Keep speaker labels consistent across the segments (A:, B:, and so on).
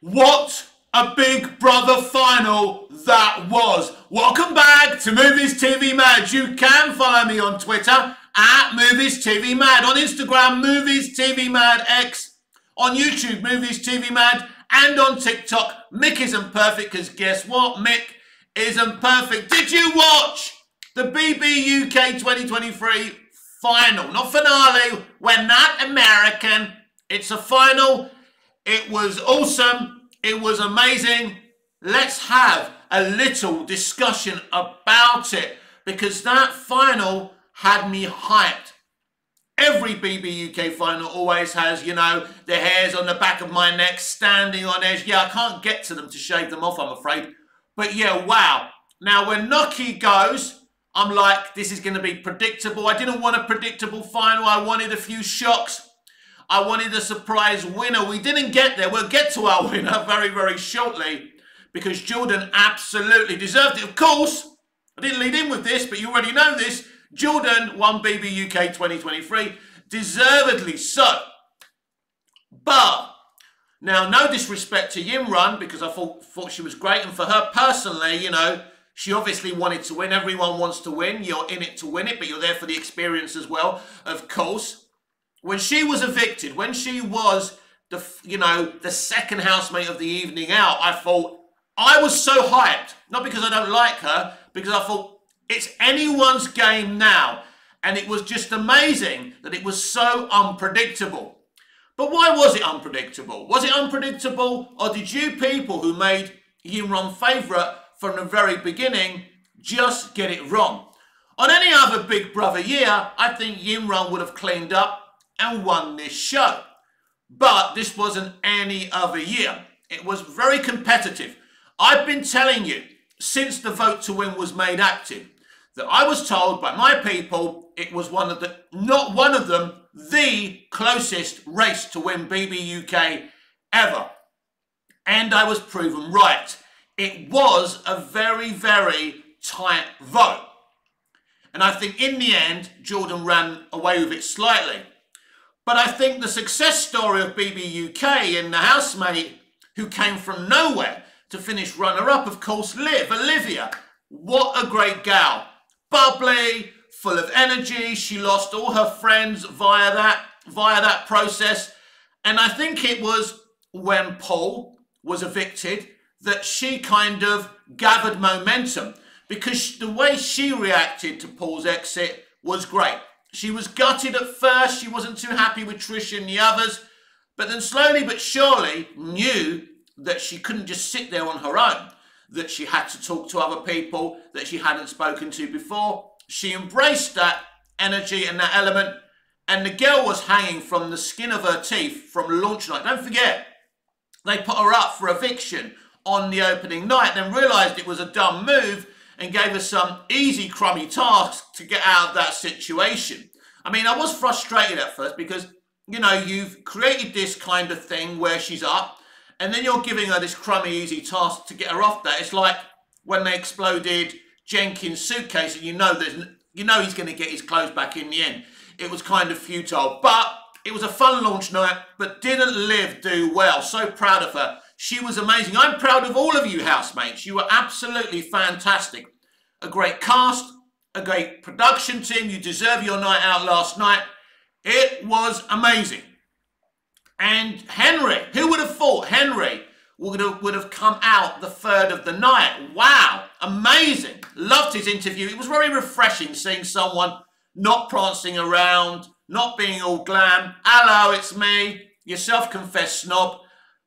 A: What a Big Brother final that was. Welcome back to Movies TV Mad. You can follow me on Twitter at Movies TV Mad, on Instagram, Movies TV Mad X, on YouTube, Movies TV Mad, and on TikTok. Mick isn't perfect because guess what? Mick isn't perfect. Did you watch the BB UK 2023 final? Not finale. We're not American. It's a final it was awesome. It was amazing. Let's have a little discussion about it because that final had me hyped. Every BB UK final always has, you know, the hairs on the back of my neck standing on edge. Yeah, I can't get to them to shave them off, I'm afraid. But yeah, wow. Now, when Noky goes, I'm like, this is going to be predictable. I didn't want a predictable final. I wanted a few shocks. I wanted a surprise winner. We didn't get there. We'll get to our winner very, very shortly because Jordan absolutely deserved it. Of course, I didn't lead in with this, but you already know this. Jordan won BB UK 2023, deservedly so. But now, no disrespect to Yinrun because I thought, thought she was great. And for her personally, you know, she obviously wanted to win. Everyone wants to win. You're in it to win it, but you're there for the experience as well, of course when she was evicted, when she was the you know the second housemate of the evening out, I thought I was so hyped. Not because I don't like her, because I thought it's anyone's game now, and it was just amazing that it was so unpredictable. But why was it unpredictable? Was it unpredictable, or did you people who made Yinrun favourite from the very beginning just get it wrong? On any other Big Brother year, I think Yinrun would have cleaned up and won this show. But this wasn't any other year. It was very competitive. I've been telling you since the vote to win was made active that I was told by my people it was one of the, not one of them, the closest race to win BB UK ever. And I was proven right. It was a very, very tight vote. And I think in the end, Jordan ran away with it slightly. But I think the success story of BB UK and the housemate who came from nowhere to finish runner-up, of course, Liv, Olivia. What a great gal. Bubbly, full of energy. She lost all her friends via that, via that process. And I think it was when Paul was evicted that she kind of gathered momentum because the way she reacted to Paul's exit was great. She was gutted at first. She wasn't too happy with Trish and the others. But then slowly but surely knew that she couldn't just sit there on her own, that she had to talk to other people that she hadn't spoken to before. She embraced that energy and that element. And the girl was hanging from the skin of her teeth from launch night. Don't forget, they put her up for eviction on the opening night, then realised it was a dumb move and gave us some easy, crummy tasks to get out of that situation. I mean, I was frustrated at first because, you know, you've created this kind of thing where she's up and then you're giving her this crummy, easy task to get her off that. It's like when they exploded Jenkin's suitcase and you know there's, you know he's going to get his clothes back in the end. It was kind of futile, but it was a fun launch night, but didn't Liv do well. So proud of her. She was amazing. I'm proud of all of you housemates. You were absolutely fantastic. A great cast, a great production team. You deserve your night out last night. It was amazing. And Henry, who would have thought Henry would have, would have come out the third of the night? Wow, amazing. Loved his interview. It was very refreshing seeing someone not prancing around, not being all glam. Hello, it's me, your self-confessed snob.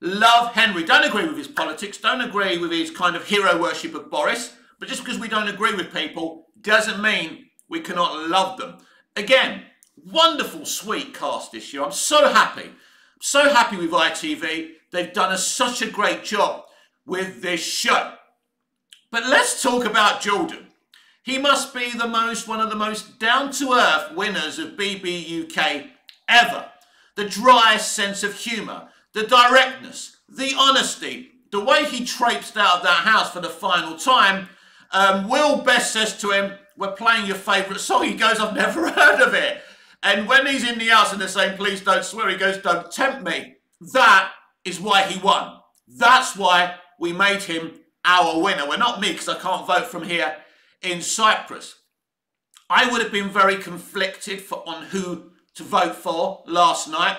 A: Love Henry. Don't agree with his politics. Don't agree with his kind of hero worship of Boris. But just because we don't agree with people doesn't mean we cannot love them. Again, wonderful, sweet cast this year. I'm so happy. so happy with ITV. They've done a, such a great job with this show. But let's talk about Jordan. He must be the most, one of the most down-to-earth winners of BB UK ever. The driest sense of humour, the directness, the honesty, the way he traipsed out of that house for the final time. Um, Will Best says to him, we're playing your favourite song. He goes, I've never heard of it. And when he's in the house and they're saying, please don't swear, he goes, don't tempt me. That is why he won. That's why we made him our winner. We're not me because I can't vote from here in Cyprus. I would have been very conflicted for, on who to vote for last night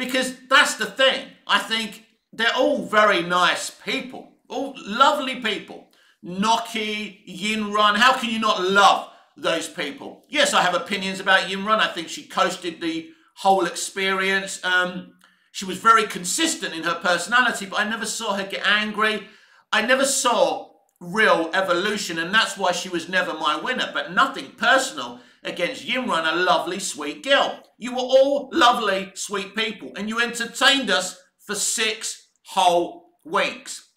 A: because that's the thing. I think they're all very nice people, all lovely people. Noky, Yinrun, how can you not love those people? Yes, I have opinions about Yinrun. I think she coasted the whole experience. Um, she was very consistent in her personality, but I never saw her get angry. I never saw real evolution, and that's why she was never my winner. But nothing personal against Yinrun, a lovely, sweet girl. You were all lovely, sweet people, and you entertained us for six whole weeks.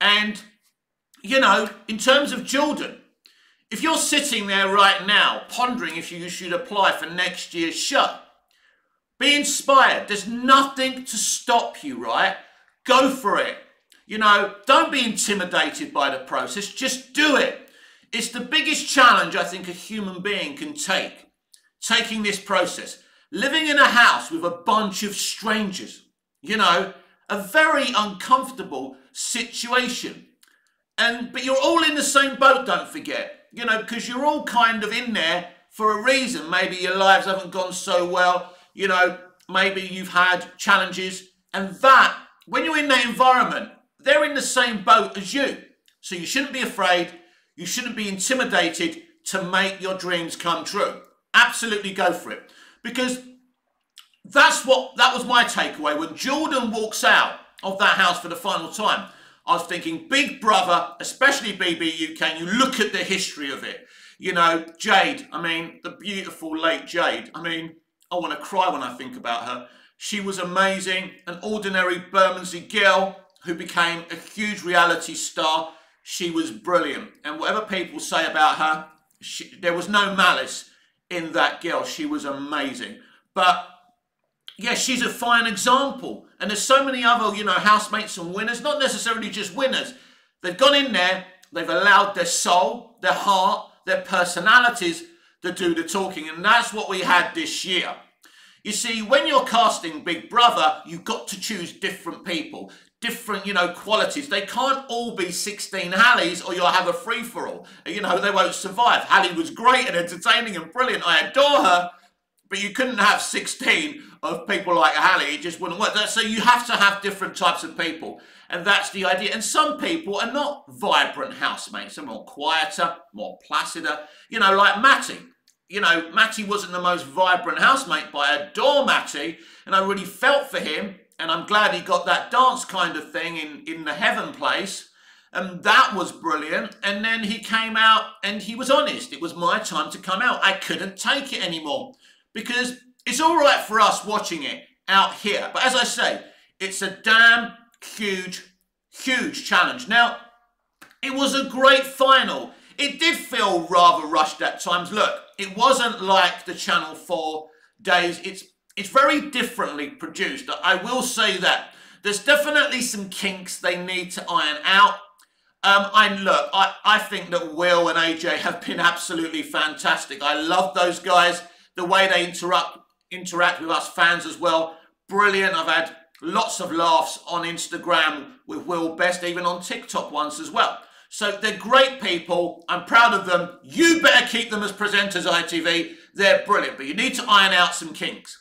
A: And, you know, in terms of Jordan, if you're sitting there right now pondering if you should apply for next year's show, be inspired. There's nothing to stop you, right? Go for it. You know, don't be intimidated by the process, just do it. It's the biggest challenge I think a human being can take, taking this process. Living in a house with a bunch of strangers, you know, a very uncomfortable situation. And but you're all in the same boat, don't forget. You know, because you're all kind of in there for a reason. Maybe your lives haven't gone so well you know, maybe you've had challenges, and that, when you're in that environment, they're in the same boat as you. So you shouldn't be afraid, you shouldn't be intimidated to make your dreams come true. Absolutely go for it. Because that's what that was my takeaway. When Jordan walks out of that house for the final time, I was thinking, Big Brother, especially BBUK, you look at the history of it. You know, Jade, I mean, the beautiful late Jade. I mean, I want to cry when I think about her. She was amazing, an ordinary Bermondsey girl who became a huge reality star. She was brilliant. And whatever people say about her, she, there was no malice in that girl. She was amazing. But yeah, she's a fine example. And there's so many other, you know, housemates and winners, not necessarily just winners. They've gone in there, they've allowed their soul, their heart, their personalities to do the talking. And that's what we had this year. You see, when you're casting Big Brother, you've got to choose different people, different, you know, qualities. They can't all be 16 Hallies or you'll have a free-for-all. You know, they won't survive. Hallie was great and entertaining and brilliant. I adore her. But you couldn't have 16 of people like Hallie. It just wouldn't work. So you have to have different types of people. And that's the idea. And some people are not vibrant housemates. They're more quieter, more placider. You know, like Matty you know, Matty wasn't the most vibrant housemate, but I adore Matty, and I really felt for him, and I'm glad he got that dance kind of thing in, in the heaven place, and that was brilliant. And then he came out and he was honest. It was my time to come out. I couldn't take it anymore because it's all right for us watching it out here, but as I say, it's a damn huge, huge challenge. Now, it was a great final. It did feel rather rushed at times. Look, it wasn't like the Channel 4 days. It's it's very differently produced. I will say that. There's definitely some kinks they need to iron out. Um, I look, I, I think that Will and AJ have been absolutely fantastic. I love those guys, the way they interact interact with us fans as well. Brilliant. I've had lots of laughs on Instagram with Will Best, even on TikTok once as well. So they're great people. I'm proud of them. You better keep them as presenters, ITV. They're brilliant, but you need to iron out some kinks.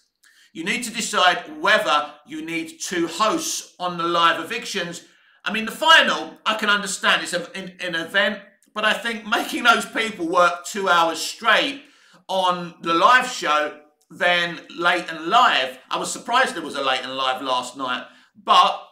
A: You need to decide whether you need two hosts on the live evictions. I mean, the final, I can understand it's an, event, but I think making those people work two hours straight on the live show, then late and live. I was surprised there was a late and live last night, but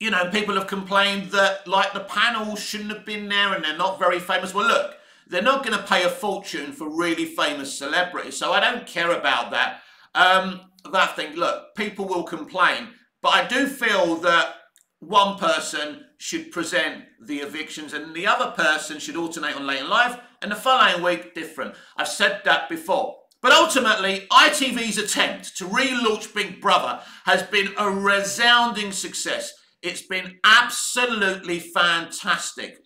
A: you know, people have complained that like the panel shouldn't have been there and they're not very famous. Well, look, they're not going to pay a fortune for really famous celebrities, so I don't care about that. Um, that thing, look, people will complain, but I do feel that one person should present the evictions and the other person should alternate on late and live, and the following week different. I've said that before. But ultimately, ITV's attempt to relaunch Big Brother has been a resounding success. It's been absolutely fantastic.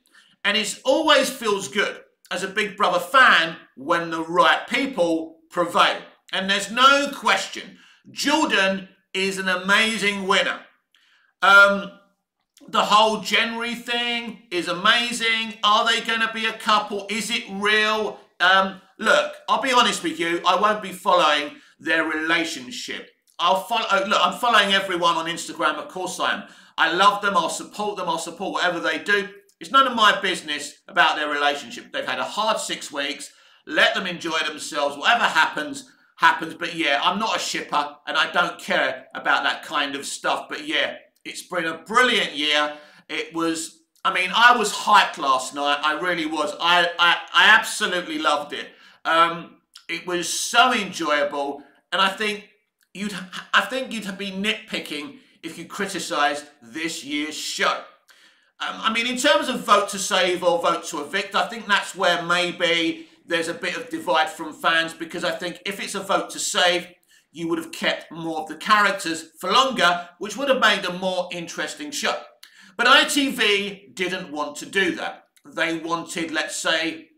A: And it always feels good as a Big Brother fan when the right people prevail. And there's no question, Jordan is an amazing winner. Um, the whole January thing is amazing. Are they going to be a couple? Is it real? Um, look, I'll be honest with you. I won't be following their relationship. I'll follow. Oh, look, I'm following everyone on Instagram. Of course, I am. I love them. I'll support them. I'll support whatever they do. It's none of my business about their relationship. They've had a hard six weeks. Let them enjoy themselves. Whatever happens, happens. But yeah, I'm not a shipper and I don't care about that kind of stuff. But yeah, it's been a brilliant year. It was, I mean, I was hyped last night. I really was. I, I, I absolutely loved it. Um, it was so enjoyable. And I think you'd, I think you'd be nitpicking if you criticised this year's show. Um, I mean, in terms of vote to save or vote to evict, I think that's where maybe there's a bit of divide from fans because I think if it's a vote to save, you would have kept more of the characters for longer, which would have made a more interesting show. But ITV didn't want to do that. They wanted, let's say,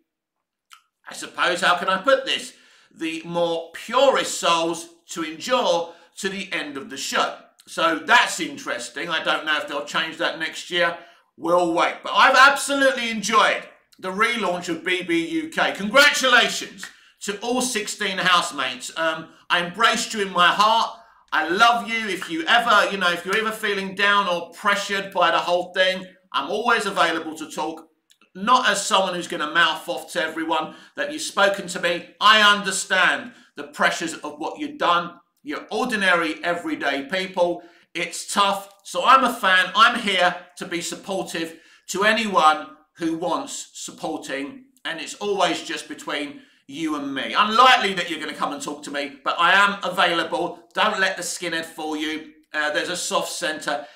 A: I suppose, how can I put this? The more purest souls to endure to the end of the show. So that's interesting. I don't know if they'll change that next year. We'll wait. But I've absolutely enjoyed the relaunch of BB UK. Congratulations to all 16 housemates. Um, I embraced you in my heart. I love you. If you ever, you know, if you're ever feeling down or pressured by the whole thing, I'm always available to talk. Not as someone who's going to mouth off to everyone that you've spoken to me. I understand the pressures of what you've done. You're ordinary, everyday people. It's tough. So I'm a fan. I'm here to be supportive to anyone who wants supporting. And it's always just between you and me. Unlikely that you're going to come and talk to me, but I am available. Don't let the skinhead fool you. Uh, there's a soft centre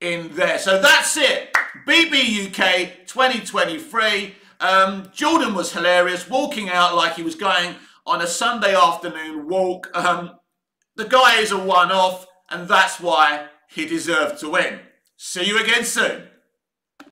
A: in there. So that's it. BB UK 2023. Um, Jordan was hilarious, walking out like he was going on a Sunday afternoon walk. Um, the guy is a one-off, and that's why he deserved to win. See you again soon.